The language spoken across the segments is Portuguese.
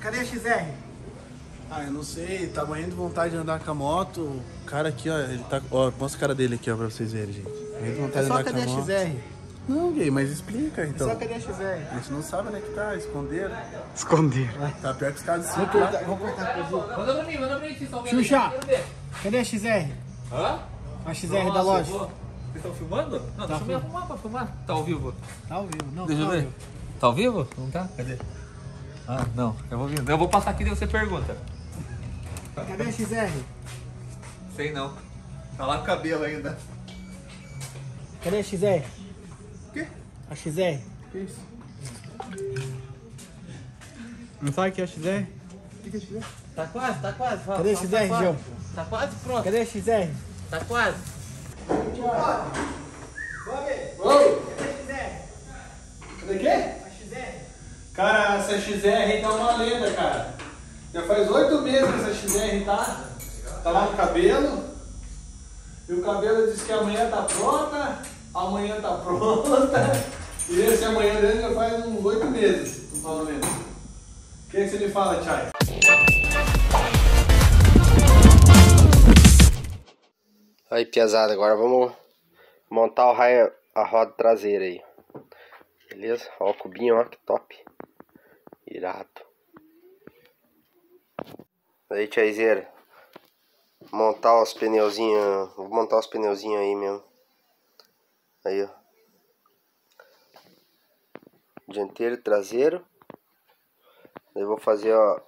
Cadê a XR? Ah, eu não sei, tá morrendo de vontade de andar com a moto. O cara aqui, ó, ele tá. Ó, mostra a cara dele aqui, ó, pra vocês verem, gente. Morrendo de vontade É de só andar cadê a com a moto. XR? Não, gay, mas explica É então. só cadê a XR? A gente não sabe onde é que tá, esconderam. Esconder. Tá pior que os caras de Vou cinco lá. cortar, vou cortar pro. Manda pra mim, manda pra mim, Xuxa. Cadê a XR? Hã? A XR da Nossa, loja. eu vou- Vocês estão filmando? Não, deixa eu me arrumar pra filmar. Tá ao vivo? Tá ao vivo. Não, Deixa tá eu ao ver. vivo. Tá ao vivo? Não tá? Cadê? Ah, não. Eu vou vir. Eu vou passar aqui e você pergunta. Cadê a XR? Sei não. Tá lá com o cabelo ainda. Cadê a XR? O quê? A XR? Que isso? Não sabe o que é a XR? O que é XR? Tá quase, tá quase. Fala, Cadê a XR, tá quase. João? Tá quase pronto. Cadê a XR? Tá quase. Cadê o quê? Cara, essa XR tá uma lenda, cara. Já faz oito meses que essa XR tá. Tá lá no cabelo. E o cabelo disse que amanhã tá pronta, amanhã tá pronta. E esse amanhã dele já faz uns oito meses, falo mesmo. O que, que você me fala, Chay? Aí, piazada, agora vamos montar o raio, a roda traseira aí. Beleza? Ó o cubinho, ó, que top. Irado. Aí, tiazeira. Montar os pneuzinhos. Vou montar os pneuzinhos aí mesmo. Aí, ó. Dianteiro traseiro. Eu vou fazer, ó.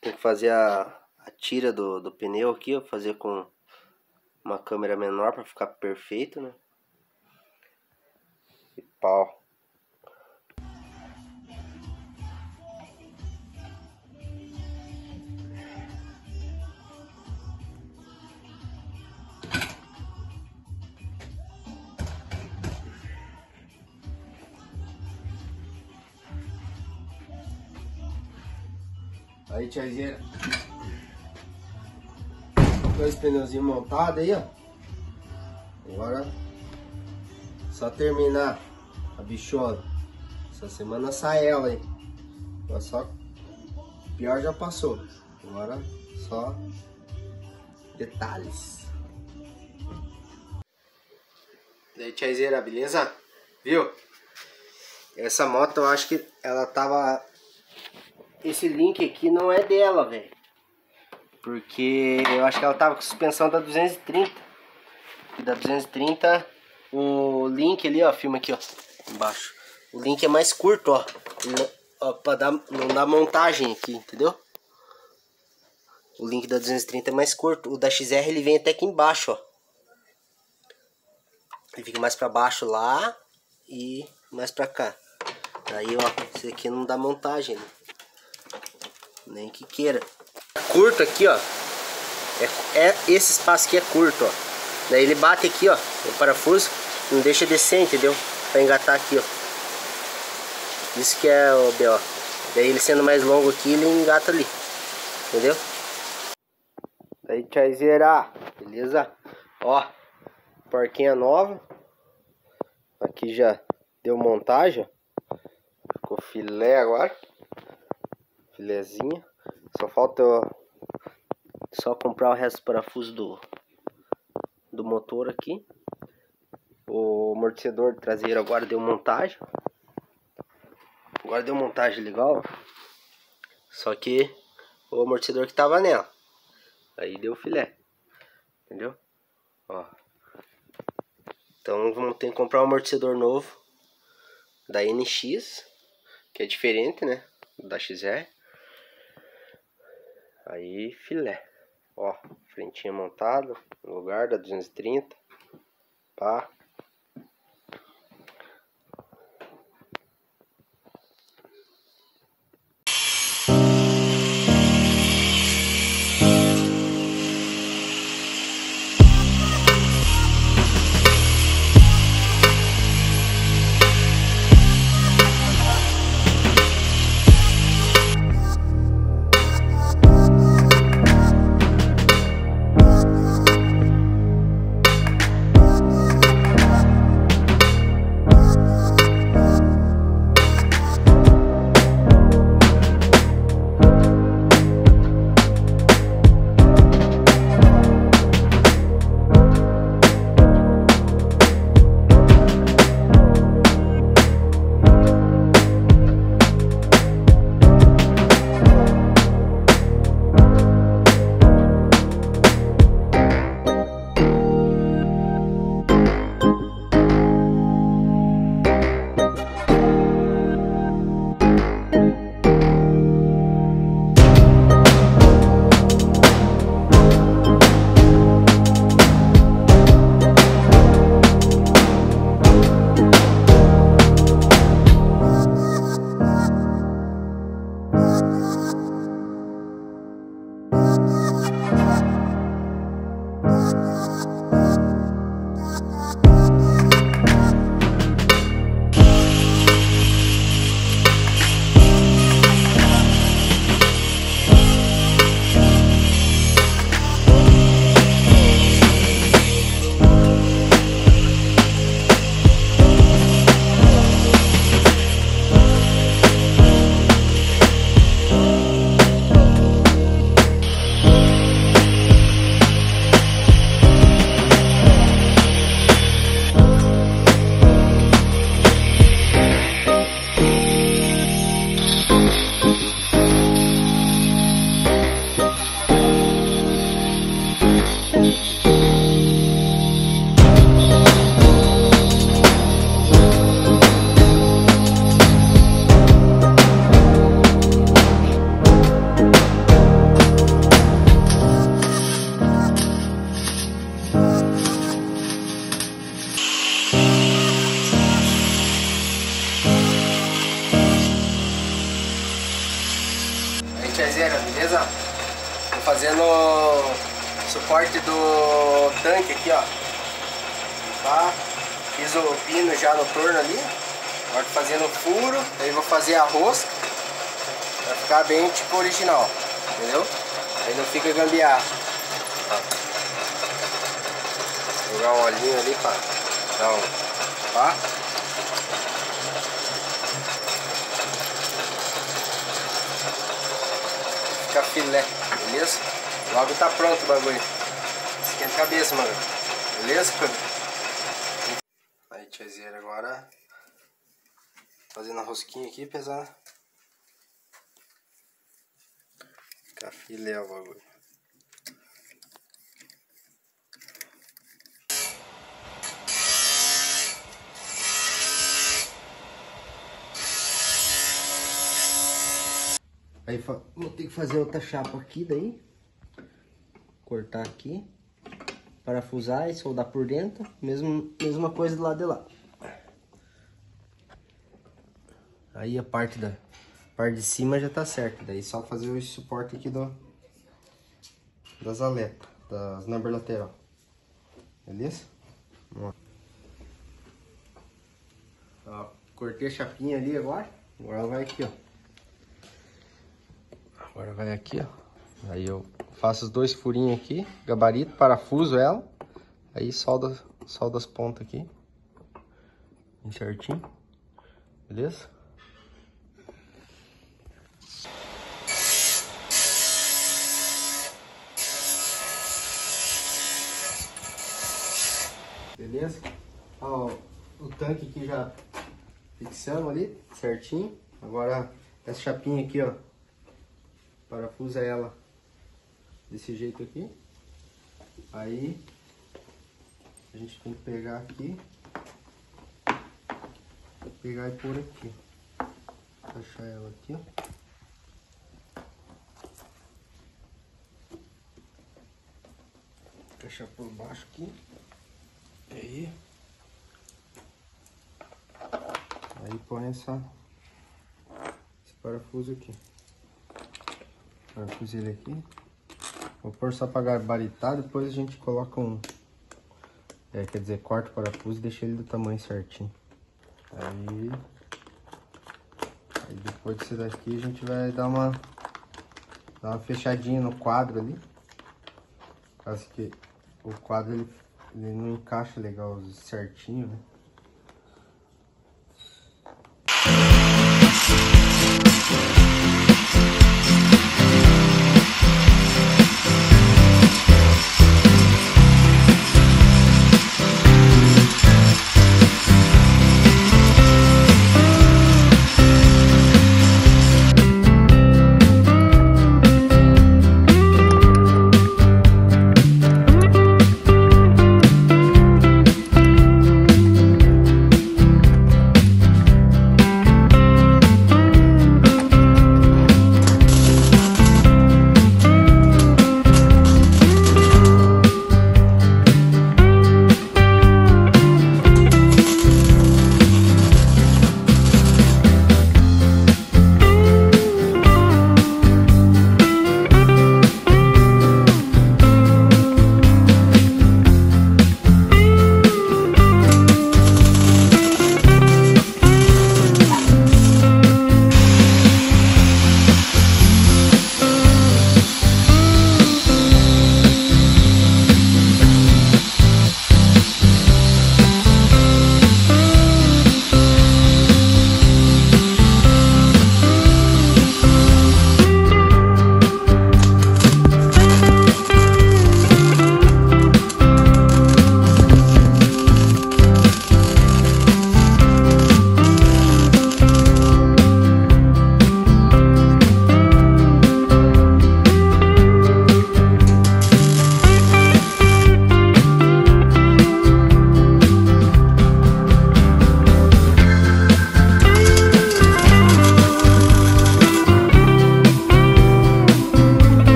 Tem que fazer a, a tira do, do pneu aqui, ó. Fazer com uma câmera menor pra ficar perfeito, né? E pau. Aí, tiazinha. Dois pneuzinhos montados aí, ó. Agora, só terminar a bichona. Essa semana sai ela aí. Agora só. Pior já passou. Agora só detalhes. E aí, tiazeira, beleza? Viu? Essa moto eu acho que ela tava. Esse link aqui não é dela, velho. Porque eu acho que ela tava com suspensão da 230. E da 230, o link ali, ó, filma aqui, ó, embaixo. O link é mais curto, ó. Ó pra dar, não dar montagem aqui, entendeu? O link da 230 é mais curto. O da XR ele vem até aqui embaixo, ó. Ele fica mais pra baixo lá e mais pra cá. Aí, ó, esse aqui não dá montagem, né? Nem que queira. Curto aqui, ó. É, é- esse espaço aqui é curto, ó. Daí ele bate aqui, ó, no parafuso, não deixa descer, entendeu? Pra engatar aqui, ó. Isso que é o B.O. Daí ele sendo mais longo aqui, ele engata ali. Entendeu? Daí tchaizeira, beleza? Ó, porquinha nova. Aqui já deu montagem. Ficou filé agora. Filézinho. Só falta só comprar o resto do parafuso do, do motor aqui. O amortecedor traseiro agora deu montagem. Agora deu montagem legal. Só que o amortecedor que tava nela. Aí deu filé. Entendeu? Ó. Então vamos ter que comprar um amortecedor novo. Da NX. Que é diferente, né? Da XR. Aí filé. Ó, frentinha montada no lugar da 230. Pá. Torno ali. Agora tô fazendo furo, aí vou fazer a rosca. Pra ficar bem tipo original, entendeu? Aí não fica gambiarra. Jogar um olhinho ali pra dar um... Tá? Fica filé, beleza? Logo tá pronto o bagulho. Esquenta a cabeça, mano. Beleza? Aí, tiazinha, agora fazendo a rosquinha aqui, pesado. Fica filé o bagulho. Aí vou ter que fazer outra chapa aqui daí. Cortar aqui. Parafusar e soldar por dentro. Mesmo, mesma coisa do lado de lá. Aí a parte da parte de cima já tá certo. Daí só fazer o suporte aqui do, das aletas, das number lateral. Beleza? Ó. Ó, cortei a chapinha ali agora. Agora ela vai aqui, ó. Agora vai aqui, ó. Aí eu faço os dois furinhos aqui, gabarito, parafuso ela. Aí solda, solda as pontas aqui. Bem certinho. Beleza? Beleza? Ó, o tanque aqui já fixamos ali, certinho. Agora, essa chapinha aqui, ó. Parafusa ela desse jeito aqui. Aí, a gente tem que pegar aqui. Pegar e pôr aqui. Achar ela aqui, ó. Fechar por baixo aqui. Aí. Aí põe essa, esse parafuso aqui. Parafuso ele aqui. Vou pôr só pra gabaritar, depois a gente coloca um... É, quer dizer, corta o parafuso e deixa ele do tamanho certinho. Aí... Aí depois disso daqui a gente vai dar uma... Dar uma fechadinha no quadro ali. Caso que o quadro ele ele não encaixa legal certinho, né?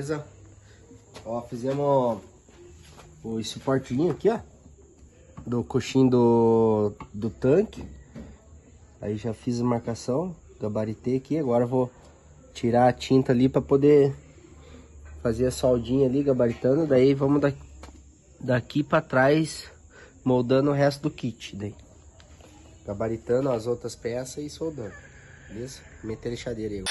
Beleza? Ó, fizemos o suportinho aqui, ó. Do coxinho do, do tanque. Aí já fiz a marcação, gabaritei aqui. Agora vou tirar a tinta ali pra poder fazer a soldinha ali, gabaritando. Daí vamos da, daqui pra trás, moldando o resto do kit. Daí. Gabaritando as outras peças e soldando. Beleza? Meter a lixadeira aí.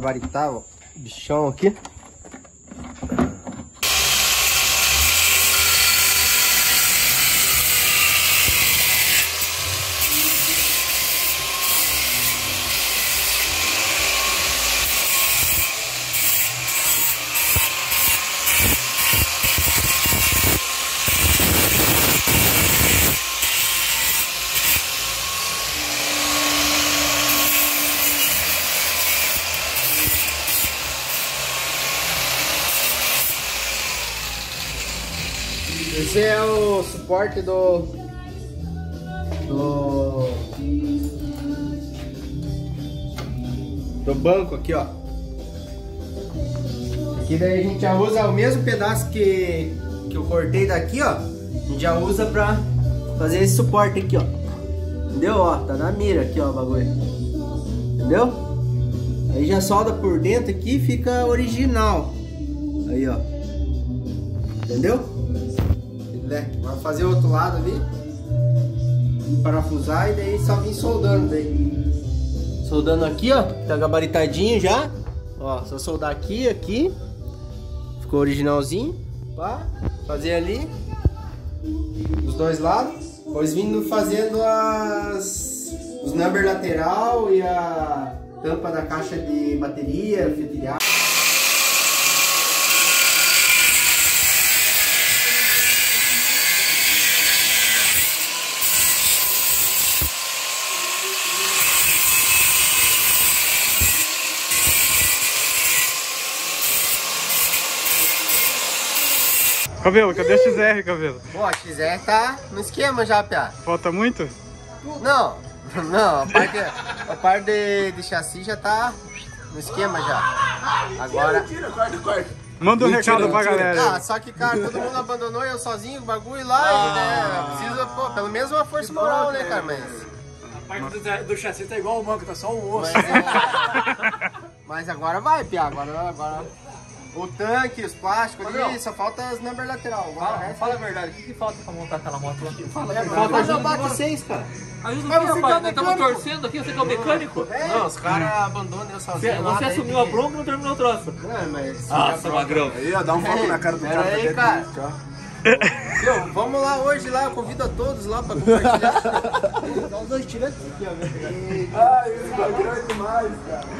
Ó, o bichão aqui. Esse é o suporte do. Do. Do banco aqui, ó. Aqui daí a gente já usa o mesmo pedaço que, que eu cortei daqui, ó. A gente já usa pra fazer esse suporte aqui, ó. Entendeu? Ó, tá na mira aqui, ó, o bagulho. Entendeu? Aí já solda por dentro aqui fica original. Aí, ó. Entendeu? Né? Vai fazer o outro lado ali. Parafusar e daí só vir soldando daí. Soldando aqui, ó. Tá gabaritadinho já. Ó, só soldar aqui, aqui. Ficou originalzinho. Pá. Fazer ali. Dos dois lados. Depois vindo fazendo as... Os number lateral e a tampa da caixa de bateria, filtro de ar. Cabelo, cadê a XR, cabelo? Pô, a XR tá no esquema já, Pia. Falta muito? Não, não, a parte, a parte de, de chassi já tá no esquema já. Agora. Manda um Mentira, recado pra mentira. galera. Ah, só que, cara, todo mundo abandonou eu sozinho, o bagulho lá, e, né, precisa, pô, pelo menos uma força moral, né, cara, mas... A parte do, do chassi tá igual o manco, tá só o osso. Mas, é- mas agora vai, Pia, agora, agora... O tanque, os plásticos ali, só falta as number lateral. Fala, fala a verdade, o que, que falta pra montar aquela moto lá? Fala a Falta fazer o bate 6, cara. Ajuda Mas aqui, você é rapaz. Nós estamos torcendo aqui, você que é o mecânico. Não, os caras abandonam eu Você, sozinho lá. você daí assumiu a bronca e não terminou o troço. Não, mas... Nossa, magrão. Aí, ó, dá um foco na cara do cara. aí, é cara. Meu, vamos lá hoje lá, eu convido a todos lá pra compartilhar. Dá os dois tirantes aqui, ó. Ai, esse bagulho é demais, cara.